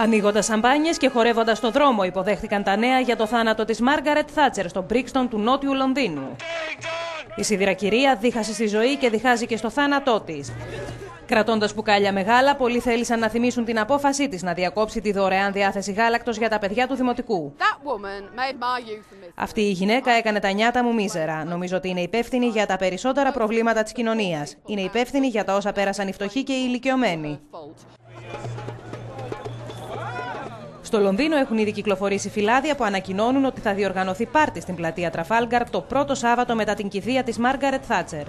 Ανοίγοντας σαμπάνιες και χορεύοντας στο δρόμο, υποδέχτηκαν τα νέα για το θάνατο της Μάργαρετ Θάτσερ στο Μπρίξτον του Νότιου Λονδίνου. Η σιδηρακυρία δίχασε στη ζωή και διχάζει και στο θάνατό της. Κρατώντας μπουκάλια μεγάλα, πολλοί θέλησαν να θυμίσουν την απόφασή της να διακόψει τη δωρεάν διάθεση γάλακτος για τα παιδιά του δημοτικού. Αυτή η γυναίκα έκανε τα νιάτα μου μίζερα. Νομίζω ότι είναι υπεύθυνη για τα περισσότερα προβλήματα της κοινωνίας. Είναι υπεύθυνη για τα όσα πέρασαν οι φτωχοί και οι ηλικιωμένοι. Στο Λονδίνο έχουν ήδη κυκλοφορήσει φυλάδια που ανακοινώνουν ότι θα διοργανωθεί πάρτι στην πλατεία Τραφάλγκαρ το πρώτο Σάββατο μετά την κηδεία της Μάργαρετ Θάτσερ.